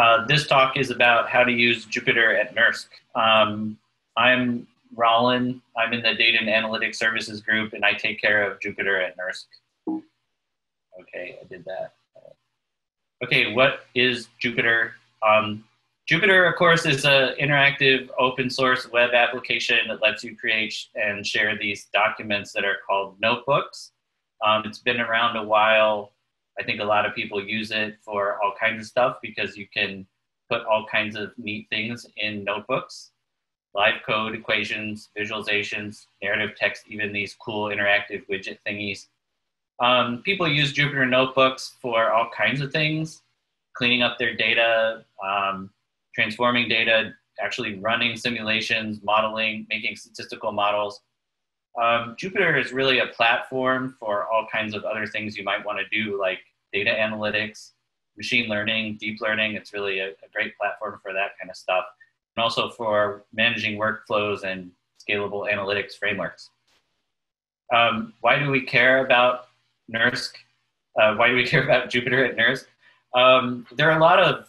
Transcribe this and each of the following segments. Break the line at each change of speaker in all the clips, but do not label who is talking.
Uh, this talk is about how to use Jupyter at NERSC. Um, I'm Rollin. I'm in the Data and Analytics Services group, and I take care of Jupyter at NERSC. Okay, I did that. Okay, what is Jupyter? Um, Jupyter, of course, is an interactive open source web application that lets you create and share these documents that are called notebooks. Um, it's been around a while. I think a lot of people use it for all kinds of stuff because you can put all kinds of neat things in notebooks live code, equations, visualizations, narrative text, even these cool interactive widget thingies. Um, people use Jupyter Notebooks for all kinds of things, cleaning up their data, um, transforming data, actually running simulations, modeling, making statistical models. Um, Jupyter is really a platform for all kinds of other things you might want to do, like data analytics, machine learning, deep learning. It's really a, a great platform for that kind of stuff, and also for managing workflows and scalable analytics frameworks. Um, why do we care about NERSC? Uh, why do we care about Jupyter at NERSC? Um, there are a lot of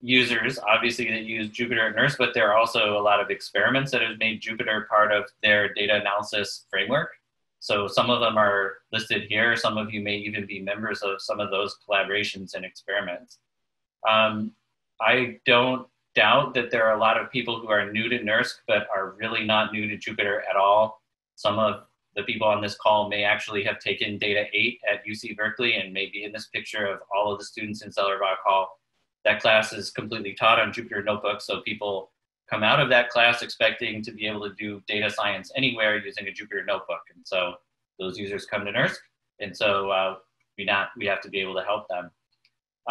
users, obviously, that use Jupyter at NERSC, but there are also a lot of experiments that have made Jupyter part of their data analysis framework. So some of them are listed here. Some of you may even be members of some of those collaborations and experiments. Um, I don't doubt that there are a lot of people who are new to NERSC, but are really not new to Jupyter at all. Some of the people on this call may actually have taken Data 8 at UC Berkeley and may be in this picture of all of the students in Zellerbach Hall that class is completely taught on Jupyter Notebook, so people come out of that class expecting to be able to do data science anywhere using a Jupyter Notebook. And so those users come to NERSC, and so uh, we, not, we have to be able to help them.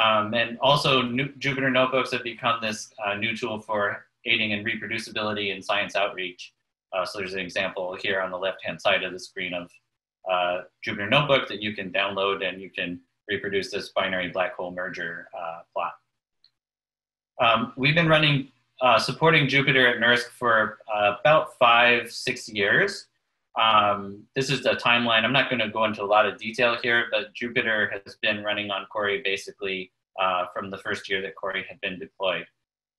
Um, and also new, Jupyter Notebooks have become this uh, new tool for aiding in reproducibility and science outreach. Uh, so there's an example here on the left-hand side of the screen of uh, Jupyter Notebook that you can download and you can reproduce this binary black hole merger uh, plot. Um, we've been running, uh, supporting Jupyter at NERSC for uh, about five, six years. Um, this is the timeline. I'm not going to go into a lot of detail here, but Jupyter has been running on Cori basically uh, from the first year that Cori had been deployed.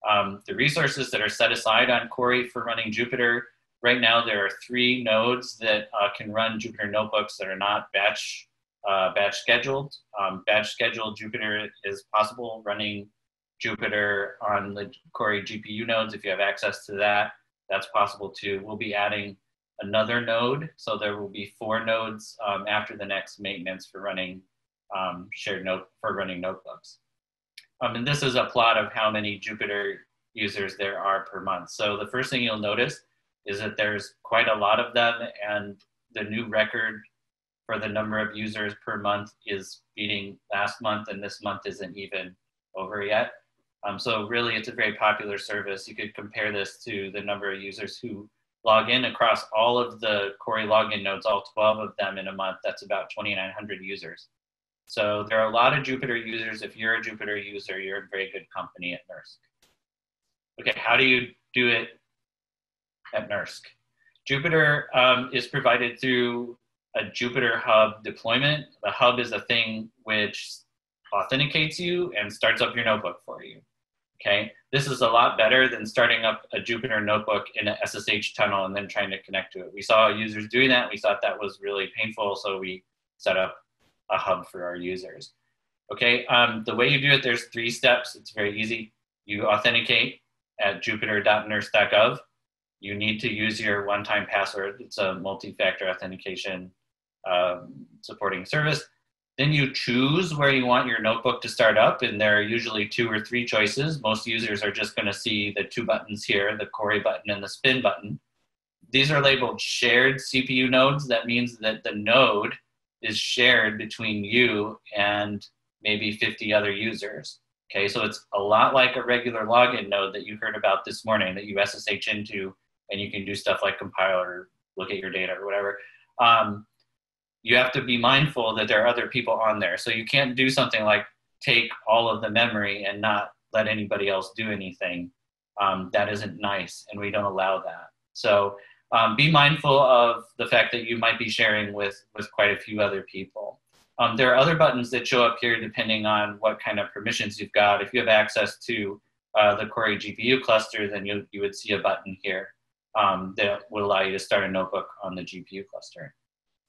Um, the resources that are set aside on Cori for running Jupyter, right now there are three nodes that uh, can run Jupyter notebooks that are not batch, uh, batch scheduled. Um, batch scheduled Jupyter is possible running Jupyter on the Cori GPU nodes. If you have access to that, that's possible too. We'll be adding another node. So there will be four nodes um, after the next maintenance for running um, shared note for running notebooks. Um, and this is a plot of how many Jupyter users there are per month. So the first thing you'll notice is that there's quite a lot of them and the new record for the number of users per month is beating last month and this month isn't even over yet. Um, so really it's a very popular service. You could compare this to the number of users who log in across all of the Cori login nodes, all 12 of them in a month. That's about 2,900 users. So there are a lot of Jupyter users. If you're a Jupyter user, you're in very good company at NERSC. Okay, how do you do it at NERSC? Jupyter um, is provided through a Jupyter Hub deployment. The hub is a thing which authenticates you and starts up your notebook for you. Okay, this is a lot better than starting up a Jupyter notebook in an SSH tunnel and then trying to connect to it. We saw users doing that. We thought that was really painful, so we set up a hub for our users. Okay, um, the way you do it, there's three steps. It's very easy. You authenticate at jupyter.nersc.gov. You need to use your one-time password. It's a multi-factor authentication um, supporting service. Then you choose where you want your notebook to start up, and there are usually two or three choices. Most users are just going to see the two buttons here, the Cori button and the spin button. These are labeled shared CPU nodes. That means that the node is shared between you and maybe 50 other users. Okay, so it's a lot like a regular login node that you heard about this morning that you SSH into and you can do stuff like compile or look at your data or whatever. Um, you have to be mindful that there are other people on there. So you can't do something like take all of the memory and not let anybody else do anything. Um, that isn't nice, and we don't allow that. So um, be mindful of the fact that you might be sharing with with quite a few other people. Um, there are other buttons that show up here depending on what kind of permissions you've got. If you have access to uh, the Cori GPU cluster, then you, you would see a button here um, that would allow you to start a notebook on the GPU cluster.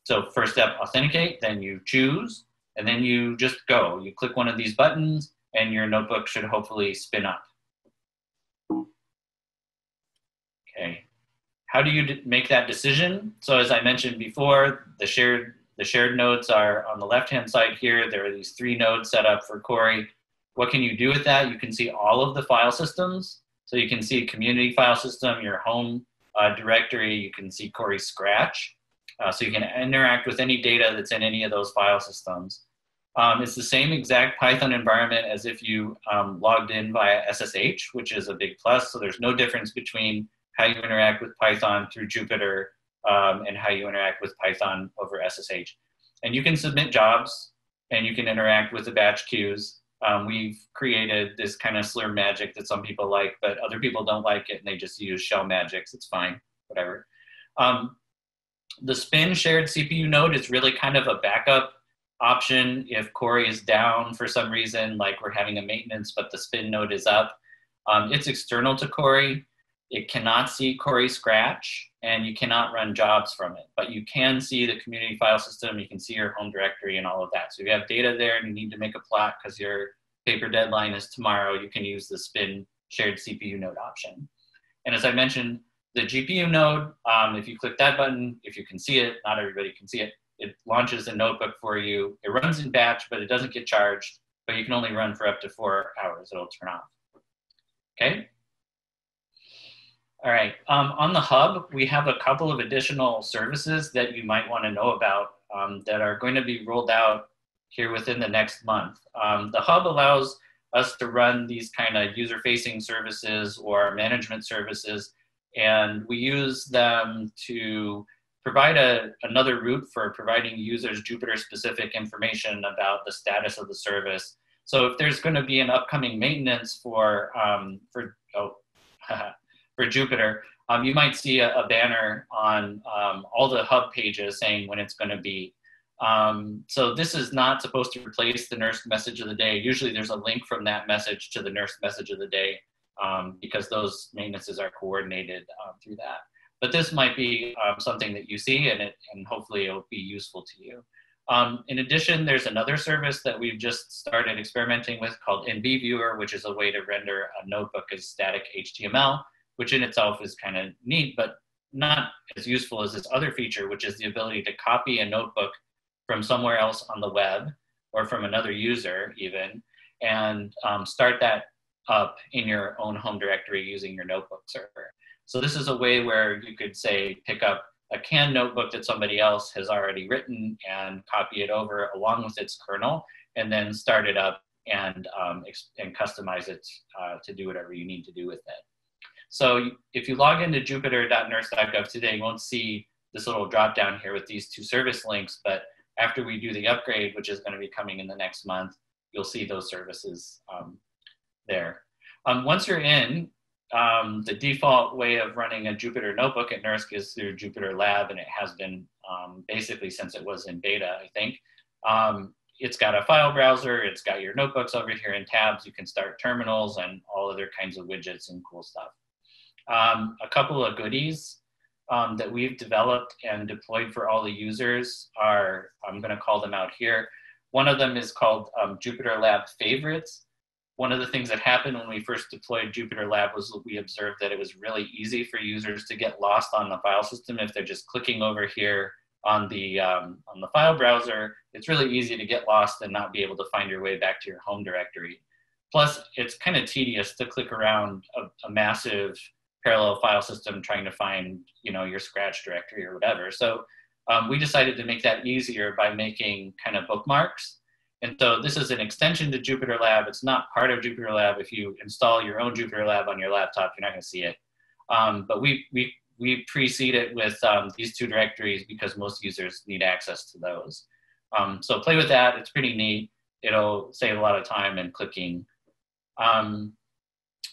So first step, authenticate, then you choose, and then you just go. You click one of these buttons, and your notebook should hopefully spin up. Okay. How do you make that decision? So as I mentioned before, the shared the shared nodes are on the left-hand side here. There are these three nodes set up for Cori. What can you do with that? You can see all of the file systems. So you can see community file system, your home uh, directory, you can see Cori Scratch. Uh, so you can interact with any data that's in any of those file systems. Um, it's the same exact Python environment as if you um, logged in via SSH, which is a big plus. So there's no difference between how you interact with Python through Jupyter um, and how you interact with Python over SSH. And you can submit jobs and you can interact with the batch queues. Um, we've created this kind of Slurm magic that some people like, but other people don't like it and they just use shell magics. It's fine, whatever. Um, the spin shared CPU node is really kind of a backup option if Cori is down for some reason, like we're having a maintenance, but the spin node is up. Um, it's external to Cori. It cannot see Cori Scratch and you cannot run jobs from it, but you can see the community file system. You can see your home directory and all of that. So if you have data there and you need to make a plot because your paper deadline is tomorrow, you can use the spin shared CPU node option. And as I mentioned, the GPU node, um, if you click that button, if you can see it, not everybody can see it, it launches a notebook for you. It runs in batch, but it doesn't get charged, but you can only run for up to four hours. It'll turn off. Okay. All right, um, on the hub, we have a couple of additional services that you might wanna know about um, that are going to be rolled out here within the next month. Um, the hub allows us to run these kind of user-facing services or management services, and we use them to provide a, another route for providing users Jupyter-specific information about the status of the service. So if there's going to be an upcoming maintenance for, um, for oh, for Jupyter, um, you might see a, a banner on um, all the hub pages saying when it's going to be. Um, so this is not supposed to replace the NERSC message of the day. Usually there's a link from that message to the NERSC message of the day um, because those maintenances are coordinated uh, through that. But this might be um, something that you see and, it, and hopefully it'll be useful to you. Um, in addition, there's another service that we've just started experimenting with called NB Viewer, which is a way to render a notebook as static HTML which in itself is kind of neat, but not as useful as this other feature, which is the ability to copy a notebook from somewhere else on the web or from another user even, and um, start that up in your own home directory using your notebook server. So this is a way where you could say, pick up a canned notebook that somebody else has already written and copy it over along with its kernel, and then start it up and, um, and customize it uh, to do whatever you need to do with it. So if you log into jupyter.nersc.gov today, you won't see this little drop down here with these two service links, but after we do the upgrade, which is going to be coming in the next month, you'll see those services um, there. Um, once you're in, um, the default way of running a Jupyter notebook at NERSC is through Jupyter Lab, and it has been um, basically since it was in beta, I think. Um, it's got a file browser, it's got your notebooks over here in tabs, you can start terminals and all other kinds of widgets and cool stuff. Um, a couple of goodies um, that we've developed and deployed for all the users are, I'm gonna call them out here. One of them is called um, Jupyter Lab Favorites. One of the things that happened when we first deployed Jupyter Lab was we observed that it was really easy for users to get lost on the file system if they're just clicking over here on the, um, on the file browser. It's really easy to get lost and not be able to find your way back to your home directory. Plus, it's kind of tedious to click around a, a massive parallel file system trying to find you know your scratch directory or whatever so um, we decided to make that easier by making kind of bookmarks and so this is an extension to jupyter lab. It's not part of jupyter lab. If you install your own jupyter lab on your laptop you're not going to see it. Um, but we we we precede it with um, these two directories because most users need access to those. Um, so play with that. It's pretty neat. It'll save a lot of time and clicking. Um,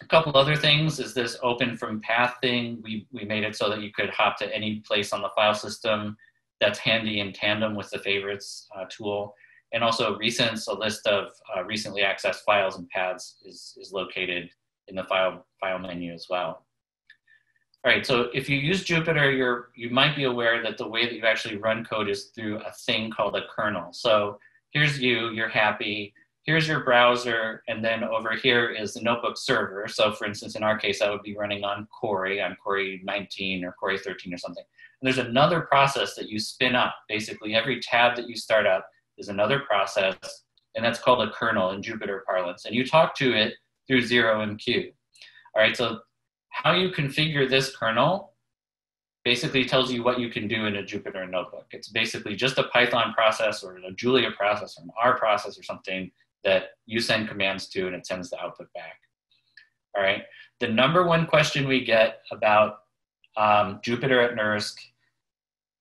a couple other things is this open from path thing. We, we made it so that you could hop to any place on the file system that's handy in tandem with the favorites uh, tool. And also recents, a list of uh, recently accessed files and paths is, is located in the file, file menu as well. All right, so if you use Jupyter, you're, you might be aware that the way that you actually run code is through a thing called a kernel. So here's you, you're happy, here's your browser, and then over here is the notebook server. So for instance, in our case, I would be running on Cori, on Cori 19 or Cori 13 or something. And there's another process that you spin up. Basically, every tab that you start up is another process, and that's called a kernel in Jupyter parlance. And you talk to it through 0MQ. All right, so how you configure this kernel basically tells you what you can do in a Jupyter notebook. It's basically just a Python process or a Julia process or an R process or something that you send commands to and it sends the output back. All right. The number one question we get about um, Jupyter at NERSC,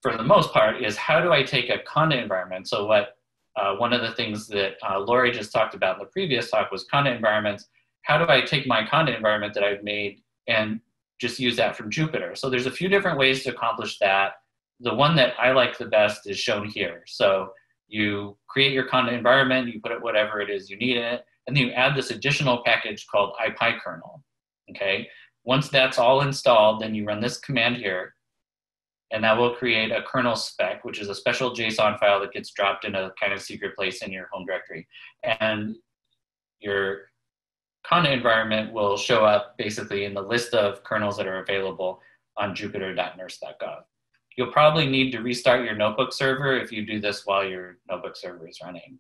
for the most part, is how do I take a conda environment? So what uh, one of the things that uh, Lori just talked about in the previous talk was conda environments. How do I take my conda environment that I've made and just use that from Jupyter? So there's a few different ways to accomplish that. The one that I like the best is shown here. So you create your conda environment, you put it whatever it is you need it, and then you add this additional package called ipykernel. Okay, once that's all installed, then you run this command here, and that will create a kernel spec, which is a special JSON file that gets dropped in a kind of secret place in your home directory. And your conda environment will show up basically in the list of kernels that are available on jupyter.nersc.gov. You'll probably need to restart your notebook server if you do this while your notebook server is running.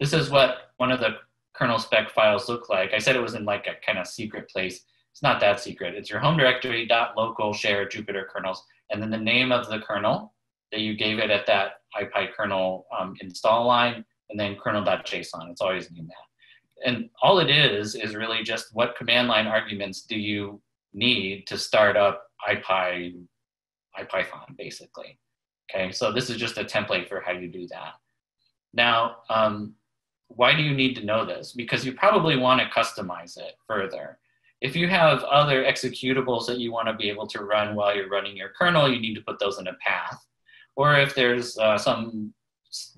This is what one of the kernel spec files look like. I said it was in like a kind of secret place. It's not that secret. It's your home directory dot local share Jupyter kernels, and then the name of the kernel that you gave it at that ipykernel um, install line, and then kernel.json. It's always named that. And all it is is really just what command line arguments do you need to start up ipy IPython, basically. Okay, so this is just a template for how you do that. Now, um, why do you need to know this? Because you probably want to customize it further. If you have other executables that you want to be able to run while you're running your kernel, you need to put those in a path. Or if there's uh, some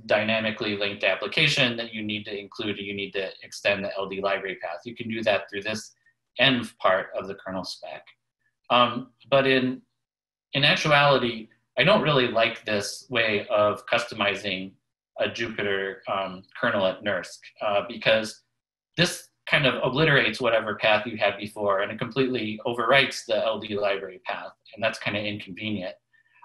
dynamically linked application that you need to include, you need to extend the LD library path. You can do that through this env part of the kernel spec. Um, but in in actuality, I don't really like this way of customizing a Jupyter um, kernel at NERSC uh, because this kind of obliterates whatever path you had before and it completely overwrites the LD library path, and that's kind of inconvenient.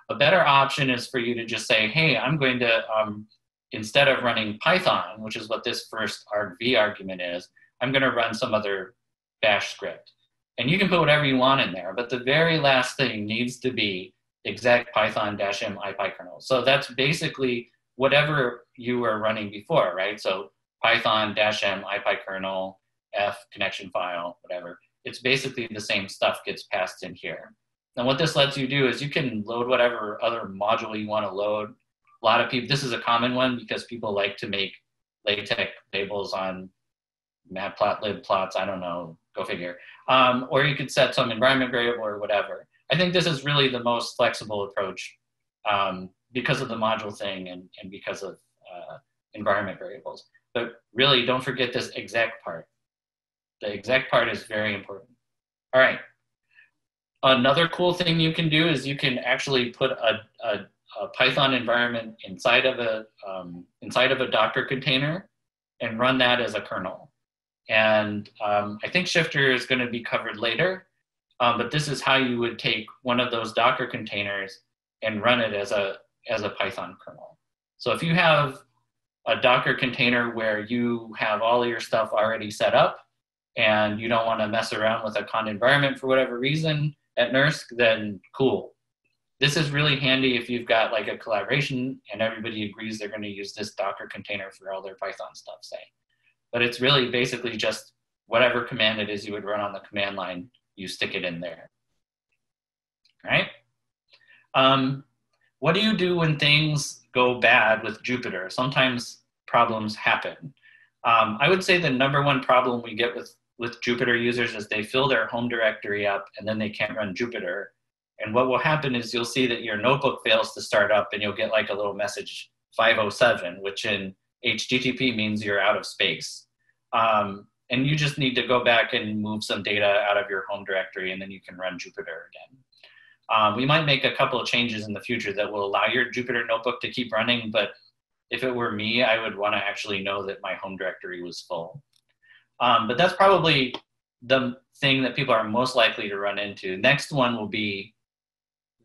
A better option is for you to just say, hey, I'm going to, um, instead of running Python, which is what this first argv argument is, I'm going to run some other bash script. And you can put whatever you want in there, but the very last thing needs to be exec python dash m ipykernel. So that's basically whatever you were running before, right? So python dash m ipykernel, f connection file, whatever. It's basically the same stuff gets passed in here. And what this lets you do is you can load whatever other module you want to load. A lot of people, this is a common one because people like to make LaTeX labels on matplotlib plots, I don't know, go figure. Um, or you could set some environment variable or whatever. I think this is really the most flexible approach um, because of the module thing and, and because of uh, environment variables. But really, don't forget this exec part. The exec part is very important. All right. Another cool thing you can do is you can actually put a, a, a Python environment inside of a um, inside of a Docker container and run that as a kernel. And um, I think Shifter is going to be covered later, um, but this is how you would take one of those Docker containers and run it as a, as a Python kernel. So if you have a Docker container where you have all your stuff already set up and you don't want to mess around with a con environment for whatever reason at NERSC, then cool. This is really handy if you've got like a collaboration and everybody agrees they're going to use this Docker container for all their Python stuff, say but it's really basically just whatever command it is you would run on the command line, you stick it in there, right? Um, what do you do when things go bad with Jupyter? Sometimes problems happen. Um, I would say the number one problem we get with, with Jupyter users is they fill their home directory up and then they can't run Jupyter. And what will happen is you'll see that your notebook fails to start up and you'll get like a little message 507, which in HTTP means you're out of space. Um, and you just need to go back and move some data out of your home directory and then you can run Jupyter again. Um, we might make a couple of changes in the future that will allow your Jupyter notebook to keep running, but if it were me, I would want to actually know that my home directory was full. Um, but that's probably the thing that people are most likely to run into. Next one will be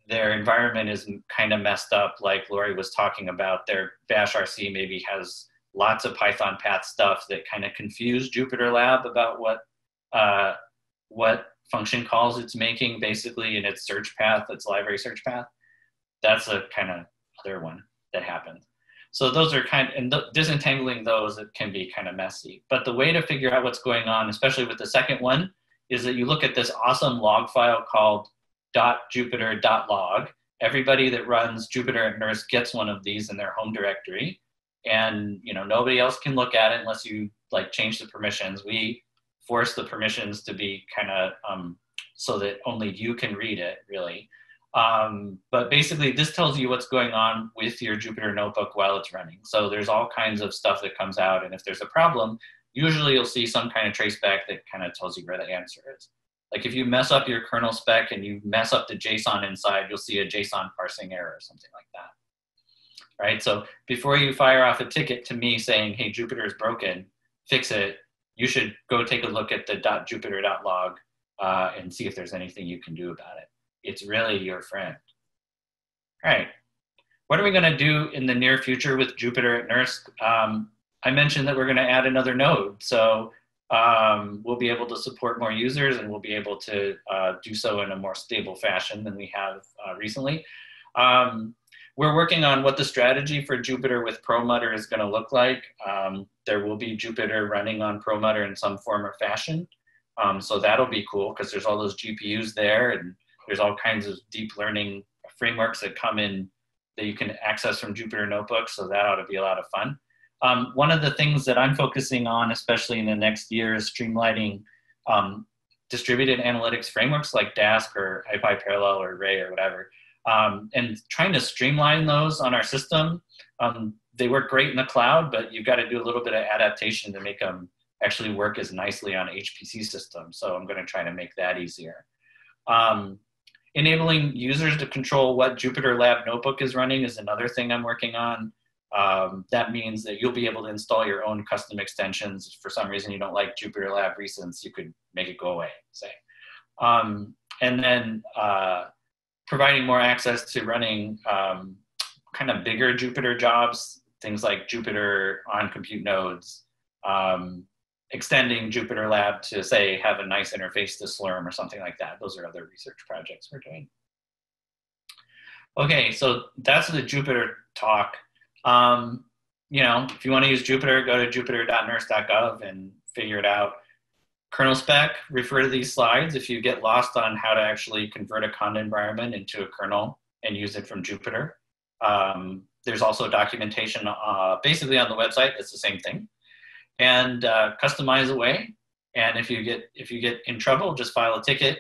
their environment is kind of messed up, like Lori was talking about. Their Bash RC maybe has lots of Python path stuff that kind of confuse Jupyter Lab about what uh, what function calls it's making basically in its search path, its library search path. That's a kind of other one that happens. So those are kind of, and th disentangling those it can be kind of messy. But the way to figure out what's going on, especially with the second one, is that you look at this awesome log file called .jupyter.log. Everybody that runs Jupyter at NERSC gets one of these in their home directory. And you know nobody else can look at it unless you like change the permissions. We force the permissions to be kind of um, so that only you can read it, really. Um, but basically, this tells you what's going on with your Jupyter notebook while it's running. So there's all kinds of stuff that comes out. And if there's a problem, usually you'll see some kind of traceback that kind of tells you where the answer is. Like if you mess up your kernel spec and you mess up the JSON inside, you'll see a JSON parsing error or something like that. Right? So before you fire off a ticket to me saying, hey, Jupyter is broken, fix it, you should go take a look at the .jupyter.log uh, and see if there's anything you can do about it. It's really your friend. All right. What are we going to do in the near future with Jupyter at NERSC? Um, I mentioned that we're going to add another node. So um, we'll be able to support more users and we'll be able to uh, do so in a more stable fashion than we have uh, recently. Um, we're working on what the strategy for Jupyter with Perlmutter is going to look like. Um, there will be Jupyter running on Perlmutter in some form or fashion. Um, so that'll be cool because there's all those GPUs there and there's all kinds of deep learning frameworks that come in that you can access from Jupyter Notebooks. So that ought to be a lot of fun. Um, one of the things that I'm focusing on, especially in the next year, is streamlining um, distributed analytics frameworks like Dask or IPyParallel or Ray or whatever, um, and trying to streamline those on our system. Um, they work great in the cloud, but you've got to do a little bit of adaptation to make them actually work as nicely on HPC systems. So I'm going to try to make that easier. Um, enabling users to control what Jupyter Lab notebook is running is another thing I'm working on. Um, that means that you'll be able to install your own custom extensions. If for some reason you don't like Jupyter Lab recents, you could make it go away, say. Um, and then uh, providing more access to running um, kind of bigger Jupyter jobs, things like Jupyter on compute nodes, um, extending Jupyter Lab to say have a nice interface to Slurm or something like that. Those are other research projects we're doing. Okay, so that's the Jupyter talk. Um, you know, if you want to use Jupyter, go to jupyter.nersc.gov and figure it out. Kernel spec, refer to these slides if you get lost on how to actually convert a Conda environment into a kernel and use it from Jupyter. Um, there's also documentation uh, basically on the website. It's the same thing. And uh, customize away. And if you get if you get in trouble, just file a ticket,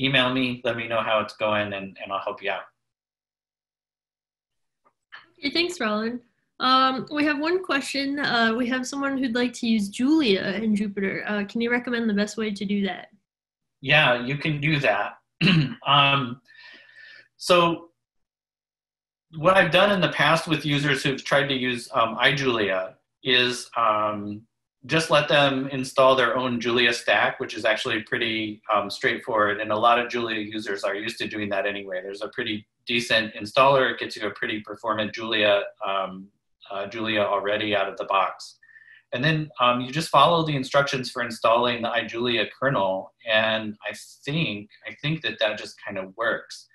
email me, let me know how it's going, and, and I'll help you out.
Okay, thanks, Rollin. Um, we have one question. Uh, we have someone who'd like to use Julia in Jupyter. Uh, can you recommend the best way to do that?
Yeah, you can do that. um, so what I've done in the past with users who've tried to use um, iJulia is um, just let them install their own Julia stack, which is actually pretty um, straightforward. And a lot of Julia users are used to doing that anyway. There's a pretty decent installer. It gets you a pretty performant Julia, um, uh, Julia already out of the box. And then um, you just follow the instructions for installing the iJulia kernel. And I think, I think that that just kind of works.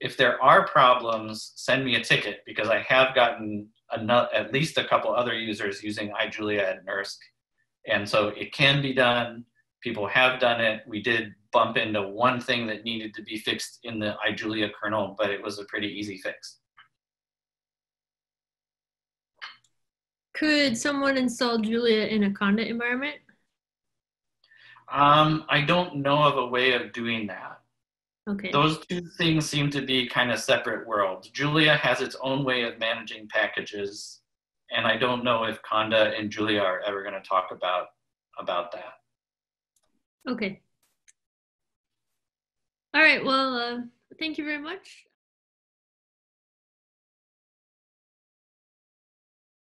If there are problems, send me a ticket because I have gotten at least a couple other users using iJulia at NERSC. And so it can be done. People have done it. We did bump into one thing that needed to be fixed in the iJulia kernel, but it was a pretty easy fix.
Could someone install Julia in a Conda environment?
Um, I don't know of a way of doing that.
Okay.
Those two things seem to be kind of separate worlds. Julia has its own way of managing packages. And I don't know if Conda and Julia are ever going to talk about about that.
Okay. All right. Well, uh, thank you very much.